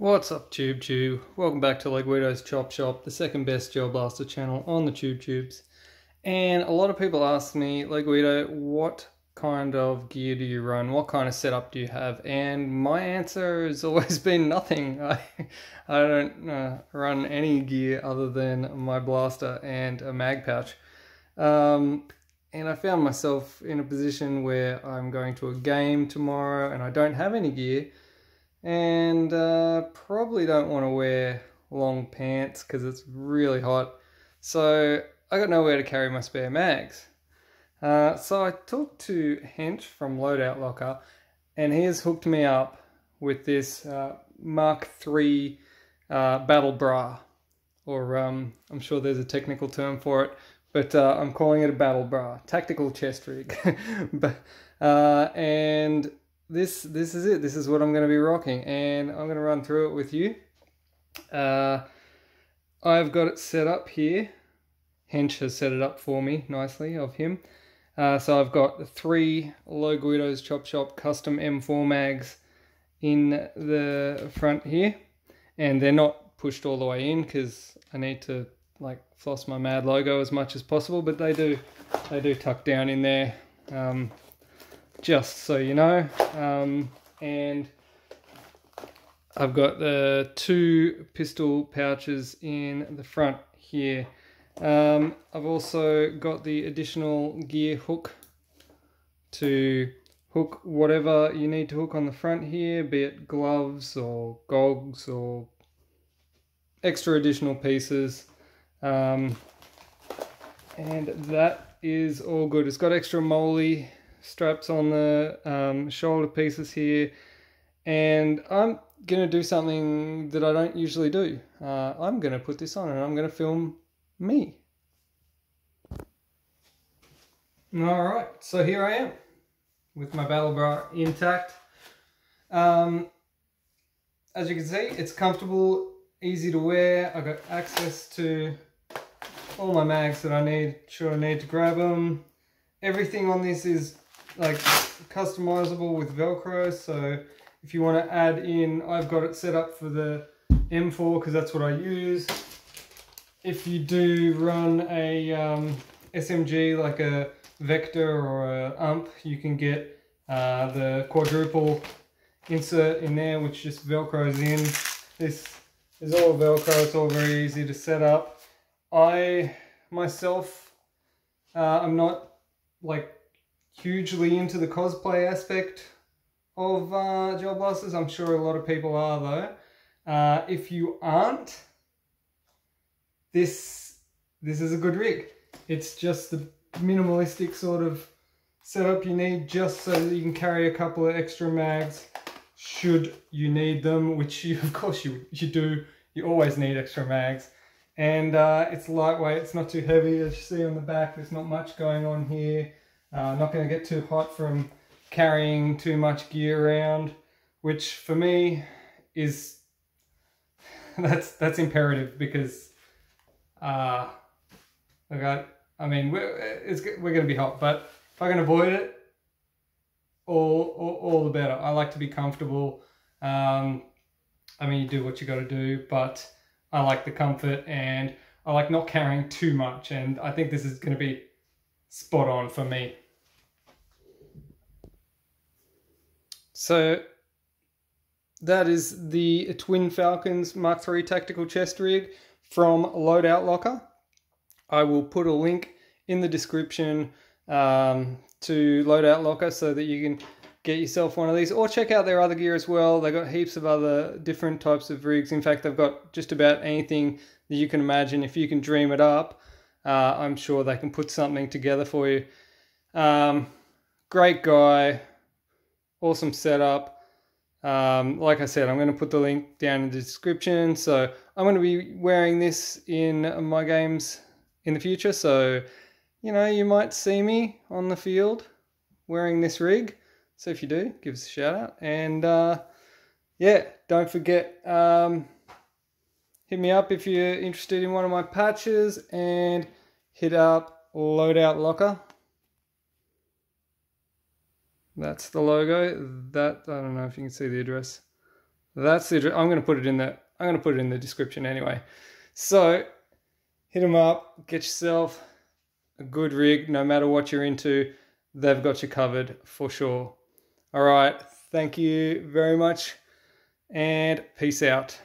What's up Tube Tube? Welcome back to Low Guido's Chop Shop, the second best Gel Blaster channel on the Tube Tubes. And a lot of people ask me, Legweirdo, what kind of gear do you run? What kind of setup do you have? And my answer has always been nothing. I, I don't uh, run any gear other than my blaster and a mag pouch. Um, and I found myself in a position where I'm going to a game tomorrow and I don't have any gear and uh, probably don't want to wear long pants because it's really hot. So I got nowhere to carry my spare mags. Uh, so I talked to Hench from Loadout Locker, and he has hooked me up with this uh, Mark III uh, battle bra, or um, I'm sure there's a technical term for it, but uh, I'm calling it a battle bra, tactical chest rig. but, uh, and this this is it. This is what I'm going to be rocking, and I'm going to run through it with you. Uh, I've got it set up here. Hench has set it up for me nicely of him. Uh, so I've got three Low Guido's Chop Shop custom M4 mags in the front here, and they're not pushed all the way in because I need to like floss my mad logo as much as possible, but they do they do tuck down in there. Um, just so you know. Um, and I've got the two pistol pouches in the front here. Um, I've also got the additional gear hook to hook whatever you need to hook on the front here, be it gloves or gogs or extra additional pieces. Um, and that is all good. It's got extra MOLLE straps on the um, shoulder pieces here and I'm going to do something that I don't usually do. Uh, I'm going to put this on and I'm going to film me. Alright, so here I am with my battle bra intact. Um, as you can see, it's comfortable, easy to wear. I've got access to all my mags that I need, sure I need to grab them. Everything on this is like customizable with Velcro. So if you want to add in, I've got it set up for the M4 because that's what I use. If you do run a um, SMG like a Vector or a UMP, you can get uh, the quadruple insert in there, which just Velcros in. This is all Velcro, it's all very easy to set up. I myself, uh, I'm not like hugely into the cosplay aspect of uh, Gel Blasters. I'm sure a lot of people are though. Uh, if you aren't, this this is a good rig. It's just the minimalistic sort of setup you need just so that you can carry a couple of extra mags should you need them, which you, of course you, you do. You always need extra mags. And uh, it's lightweight, it's not too heavy. As you see on the back, there's not much going on here. Uh, not going to get too hot from carrying too much gear around, which for me is that's that's imperative because uh, I got. I mean, we're we're going to be hot, but if I can avoid it, all all, all the better. I like to be comfortable. Um, I mean, you do what you got to do, but I like the comfort and I like not carrying too much. And I think this is going to be spot on for me. So that is the Twin Falcons Mark III tactical chest rig from Loadout Locker. I will put a link in the description um, to Loadout Locker so that you can get yourself one of these or check out their other gear as well. They've got heaps of other different types of rigs. In fact, they've got just about anything that you can imagine. If you can dream it up, uh, I'm sure they can put something together for you. Um, great guy, awesome setup. Um, like I said, I'm going to put the link down in the description. So I'm going to be wearing this in my games in the future. So, you know, you might see me on the field wearing this rig. So if you do, give us a shout out. And uh, yeah, don't forget, um, hit me up if you're interested in one of my patches and hit up Loadout Locker. That's the logo. That, I don't know if you can see the address. That's it. I'm going to put it in the I'm going to put it in the description anyway. So hit them up, get yourself a good rig, no matter what you're into. They've got you covered for sure. All right. Thank you very much and peace out.